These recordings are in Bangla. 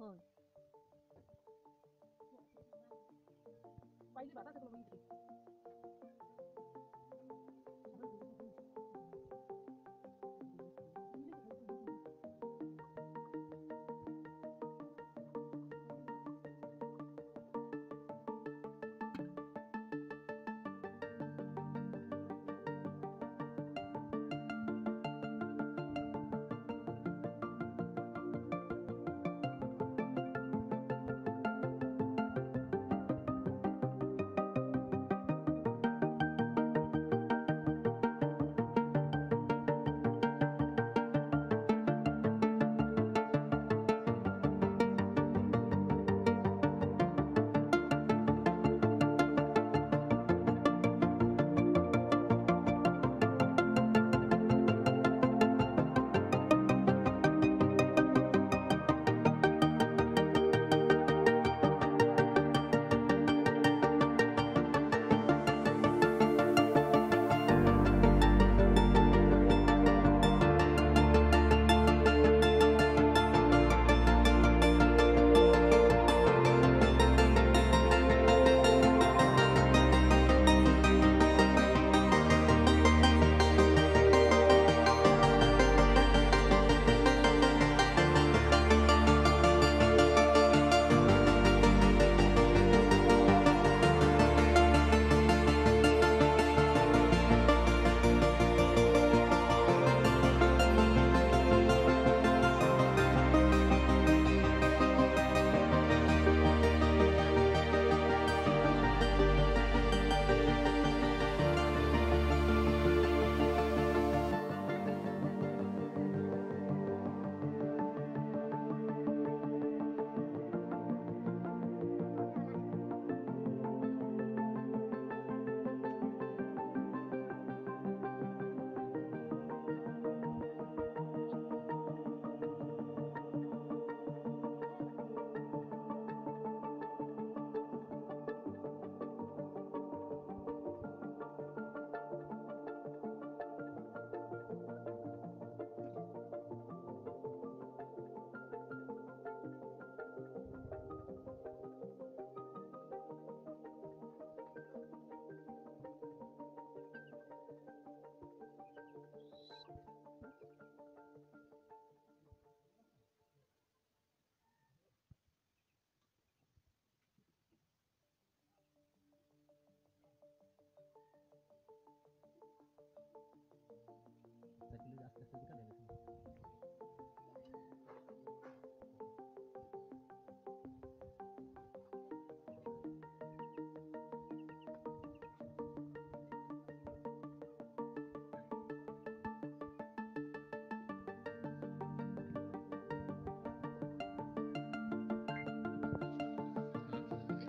Hmm. Paili batas sebelum menteri.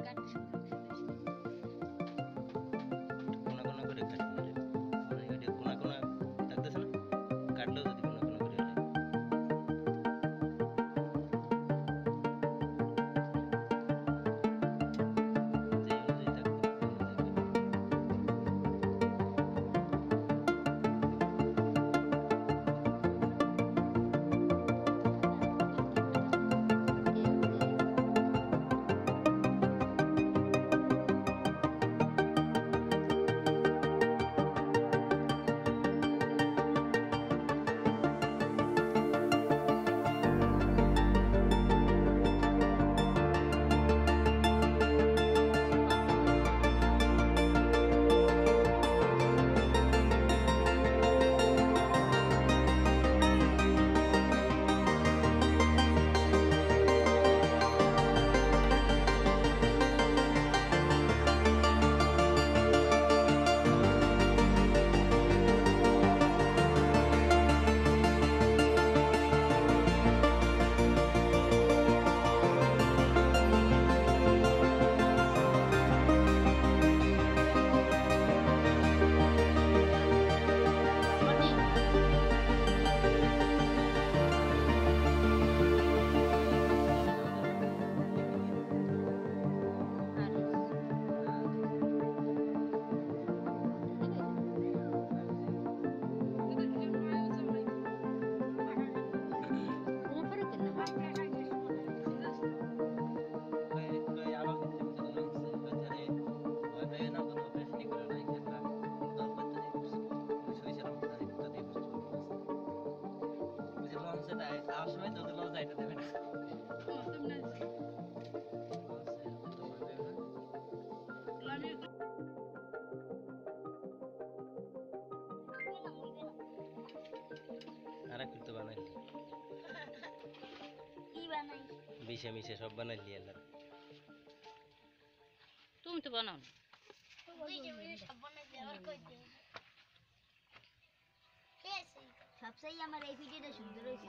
感受。সময় তোদের লোক যাইতে দেবে না। আর একটু বানাইলি কি বানাই? বিষে মিশে সব বানাইলি আল্লাহ তুমি তো বানাও না। বুঝে বুঝে সব বানাই আবার কই দিই সবসাই আমার এই ভিডিওটা সুন্দর হয়েছে।